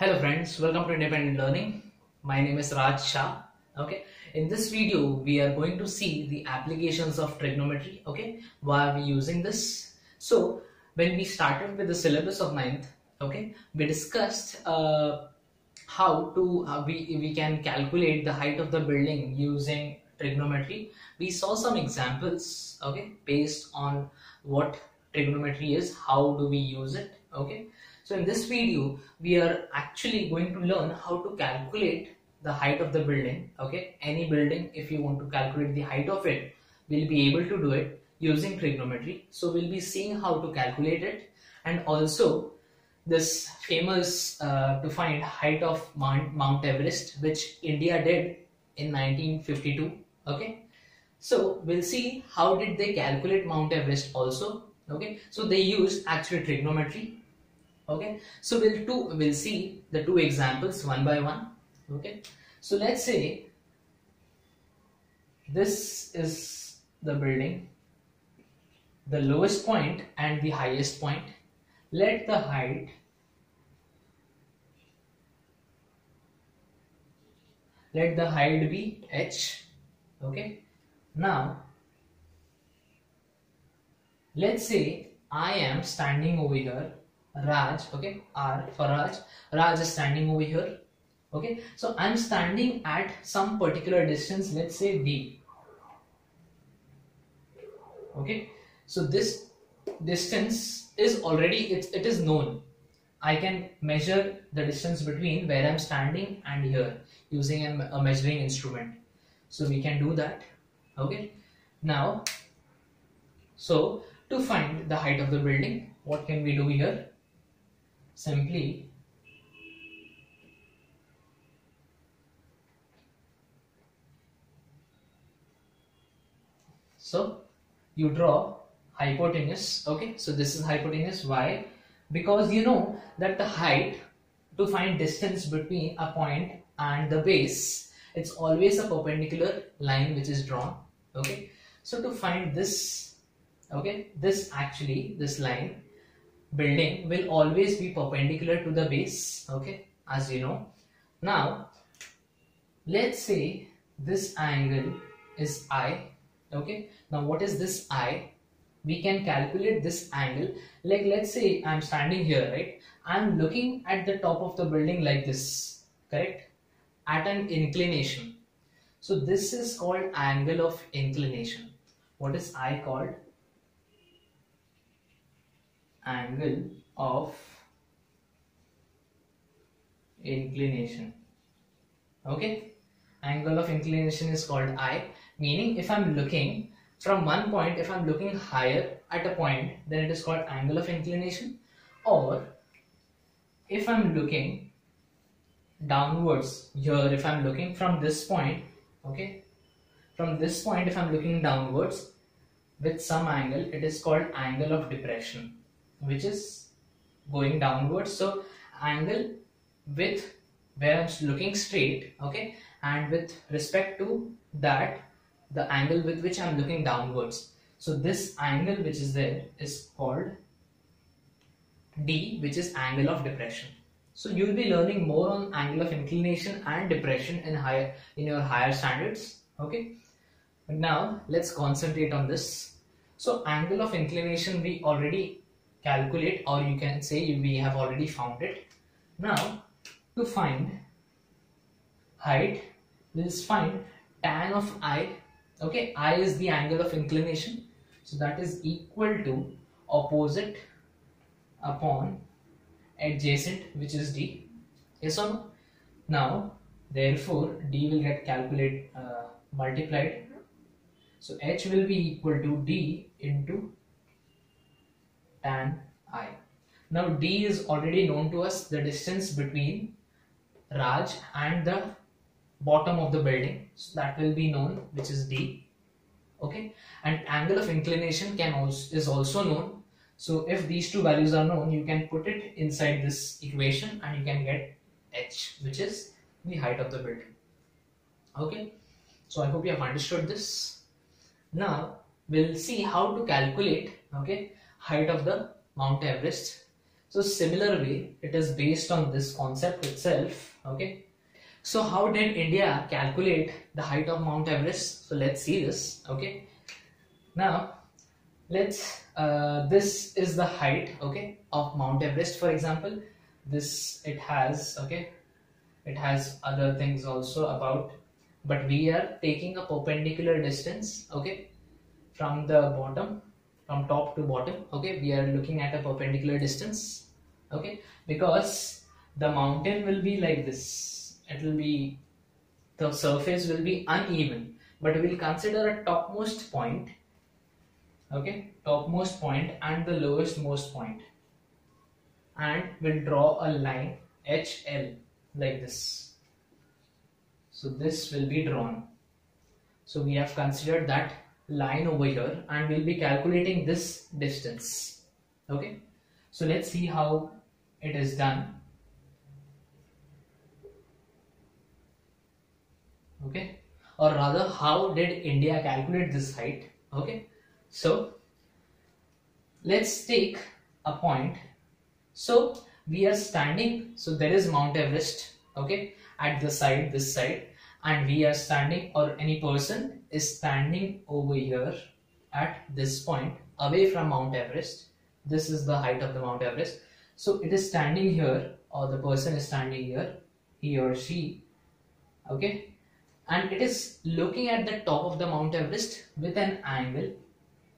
Hello friends, welcome to Independent Learning. My name is Raj Shah. Okay, in this video we are going to see the applications of trigonometry. Okay, why are we using this? So when we started with the syllabus of ninth, okay, we discussed uh, how to uh, we we can calculate the height of the building using trigonometry. We saw some examples. Okay, based on what trigonometry is, how do we use it? Okay so in this video, we are actually going to learn how to calculate the height of the building. Okay, any building, if you want to calculate the height of it, we'll be able to do it using trigonometry. So we'll be seeing how to calculate it and also this famous uh, to find height of Mount, Mount Everest, which India did in 1952. Okay, so we'll see how did they calculate Mount Everest also. Okay, so they used actually trigonometry okay? So we'll two we'll see the two examples one by one. Okay? So let's say this is the building the lowest point and the highest point. Let the height let the height be h. Okay? Now let's say i am standing over here Raj, okay, R for Raj. Raj is standing over here. Okay, so I'm standing at some particular distance, let's say D. Okay, so this distance is already it, it is known. I can measure the distance between where I'm standing and here using a, a measuring instrument. So we can do that. Okay, now so to find the height of the building, what can we do here? Simply so you draw hypotenuse okay? So this is hypotenuse why? Because you know that the height to find distance between a point and the base it's always a perpendicular line which is drawn okay? So to find this okay? This actually this line building will always be perpendicular to the base okay as you know. Now let's say this angle is i okay. Now what is this i? We can calculate this angle. Like let's say i'm standing here right? I'm looking at the top of the building like this correct? At an inclination. So this is called angle of inclination. What is i called angle of inclination. Okay? Angle of inclination is called I. Meaning if I'm looking from one point if I'm looking higher at a point then it is called angle of inclination. Or if I'm looking downwards here if I'm looking from this point okay? From this point if I'm looking downwards with some angle it is called angle of depression which is going downwards. So angle with where I'm looking straight okay and with respect to that the angle with which I'm looking downwards. So this angle which is there is called D which is angle of depression. So you'll be learning more on angle of inclination and depression in higher in your higher standards okay. Now let's concentrate on this. So angle of inclination we already calculate or you can say we have already found it. Now to find height, let's find tan of i. Okay, i is the angle of inclination. So that is equal to opposite upon adjacent which is d. Yes or no? Now therefore d will get calculated uh, multiplied. So h will be equal to d into tan i. Now d is already known to us the distance between Raj and the bottom of the building. So that will be known which is d. Okay, and angle of inclination can also is also known. So if these two values are known, you can put it inside this equation and you can get h, which is the height of the building. Okay, so I hope you have understood this. Now we'll see how to calculate okay height of the Mount Everest. so similar way it is based on this concept itself okay? So how did India calculate the height of Mount Everest? So let's see this okay? Now let's uh, this is the height okay of Mount Everest for example. This it has okay it has other things also about but we are taking a perpendicular distance okay from the bottom from top to bottom okay? We are looking at a perpendicular distance okay? Because the mountain will be like this. It will be the surface will be uneven. But we will consider a topmost point okay? Topmost point and the lowest most point. And we'll draw a line HL like this. So this will be drawn. So we have considered that line over here and we'll be calculating this distance. Okay? So let's see how it is done. Okay? Or rather how did India calculate this height? Okay? So let's take a point. So we are standing so there is Mount Everest okay? At the side this side and we are standing or any person is standing over here at this point away from Mount Everest. This is the height of the Mount Everest. So it is standing here or the person is standing here he or she. Okay? And it is looking at the top of the Mount Everest with an angle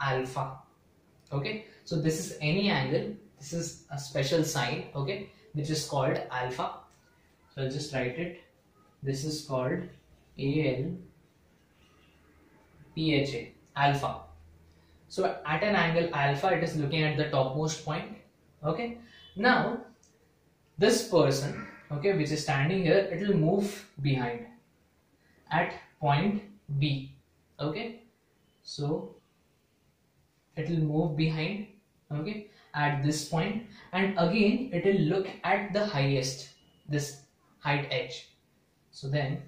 alpha. Okay? So this is any angle. This is a special sign okay? Which is called alpha. So I'll just write it this is called AL PHA alpha. So at an angle alpha it is looking at the topmost point okay? Now this person okay which is standing here it will move behind at point B okay? So it will move behind okay at this point and again it will look at the highest this height edge so then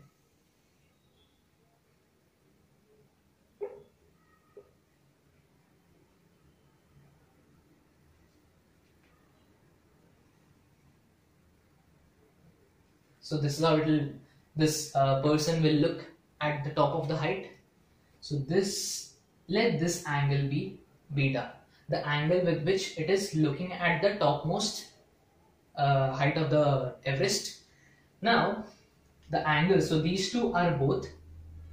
so this is how it will this uh, person will look at the top of the height. So this let this angle be beta. The angle with which it is looking at the topmost uh, height of the Everest. Now the angle. So these two are both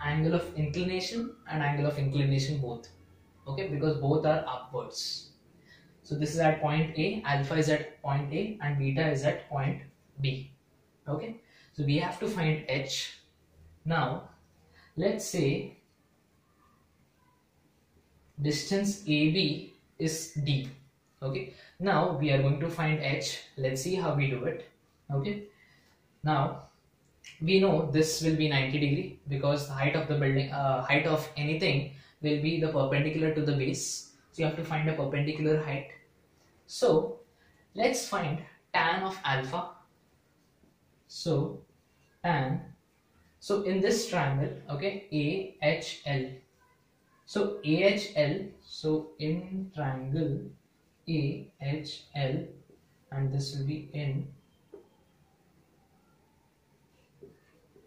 angle of inclination and angle of inclination both. Okay because both are upwards. So this is at point A alpha is at point A and beta is at point B. Okay so we have to find H. Now let's say distance AB is D. Okay now we are going to find H. Let's see how we do it. Okay now we know this will be 90 degree because the height of the building uh, height of anything will be the perpendicular to the base. So you have to find a perpendicular height. So let's find tan of alpha. So tan. So in this triangle okay AHL so AHL so in triangle AHL and this will be in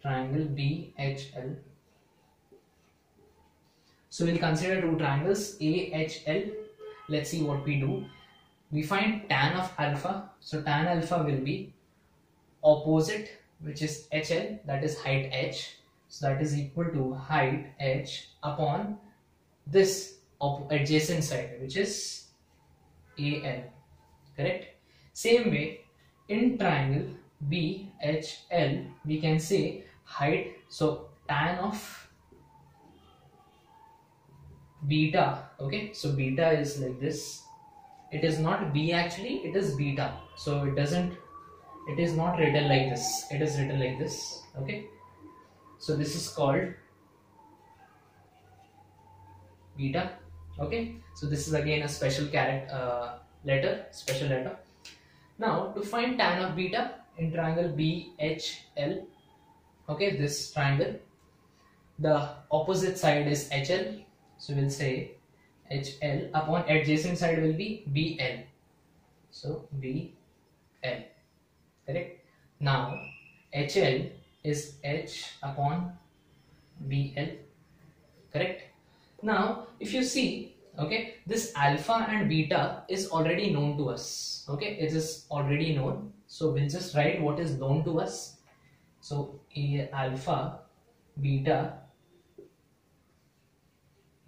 triangle BHL. So we'll consider two triangles AHL. Let's see what we do. We find tan of alpha. So tan alpha will be opposite which is HL that is height H. So that is equal to height H upon this adjacent side which is AL. Correct? Same way in triangle BHL we can say height. So tan of beta okay? So beta is like this. It is not b actually it is beta. So it doesn't it is not written like this. It is written like this okay? So this is called beta okay? So this is again a special character uh, letter special letter. Now to find tan of beta in triangle BHL okay this triangle the opposite side is HL so we'll say HL upon adjacent side will be BL So BL. Correct? Now HL is H upon BL. Correct? Now if you see okay this alpha and beta is already known to us okay it is already known so we'll just write what is known to us so a alpha beta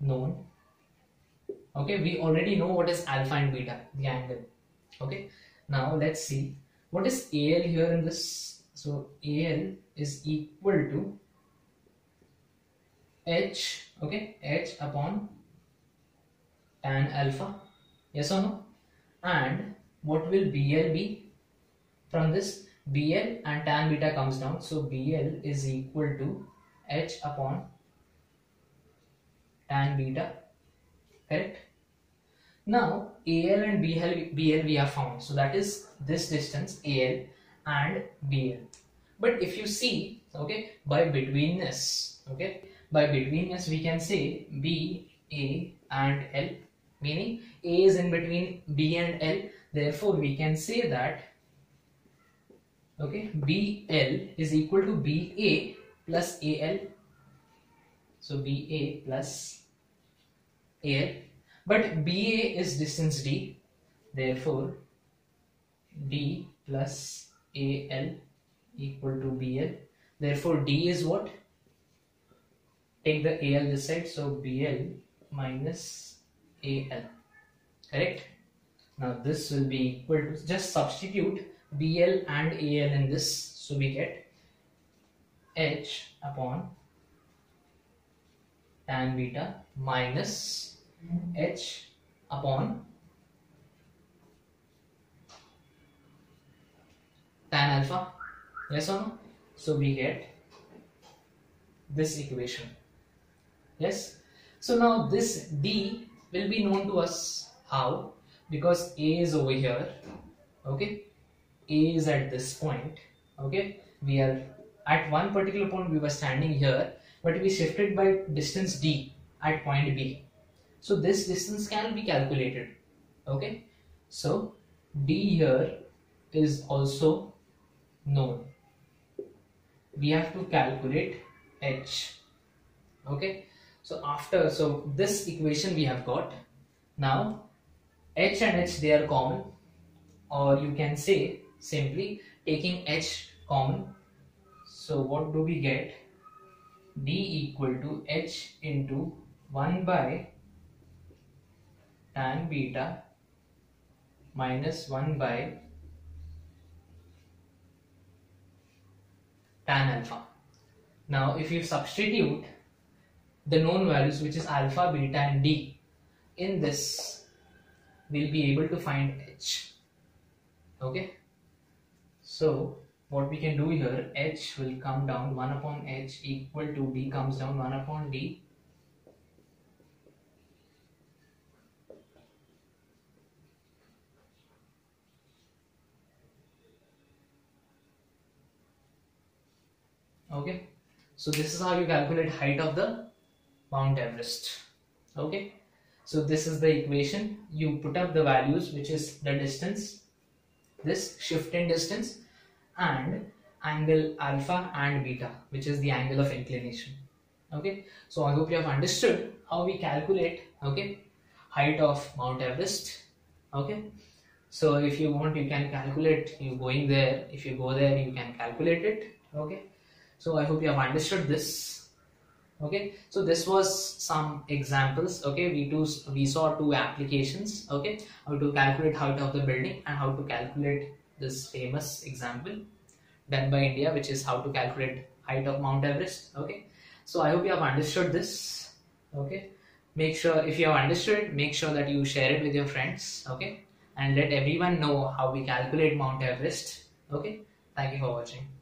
known. Okay we already know what is alpha and beta the angle. Okay now let's see what is al here in this. So al is equal to h okay h upon tan alpha yes or no? And what will bl be from this bl and tan beta comes down. So bl is equal to h upon tan beta correct? Now al and bl, bl we have found. So that is this distance al and bl but if you see okay by betweenness okay by betweenness we can say b a and l meaning a is in between b and l. Therefore we can say that okay bl is equal to ba plus al so ba plus al but BA is distance D. Therefore D plus AL equal to BL therefore D is what? Take the AL this side. So BL minus AL correct? Now this will be equal to just substitute BL and AL in this so we get H upon tan beta minus h upon tan alpha. Yes or no? So we get this equation. Yes? So now this d will be known to us. How? Because a is over here. Okay a is at this point okay we are at one particular point we were standing here but we shifted by distance d at point b so this distance can be calculated. Okay. So D here is also known. We have to calculate H. Okay. So after, so this equation we have got. Now H and H they are common or you can say simply taking H common. So what do we get? D equal to H into 1 by tan beta minus 1 by tan alpha. Now if you substitute the known values which is alpha, beta and d in this we'll be able to find h. Okay. So what we can do here h will come down 1 upon h equal to d comes down 1 upon d. Okay? So this is how you calculate height of the Mount Everest. Okay? So this is the equation. You put up the values which is the distance this shift in distance and angle alpha and beta which is the angle of inclination. Okay? So I hope you have understood how we calculate okay height of Mount Everest. Okay? So if you want you can calculate you going there. If you go there you can calculate it. Okay? So i hope you have understood this okay? So this was some examples. Okay? We do we saw two applications. Okay? How to calculate height of the building and how to calculate this famous example done by india which is how to calculate height of mount everest. Okay? So i hope you have understood this. Okay? Make sure if you have understood make sure that you share it with your friends. Okay? And let everyone know how we calculate mount everest. Okay? Thank you for watching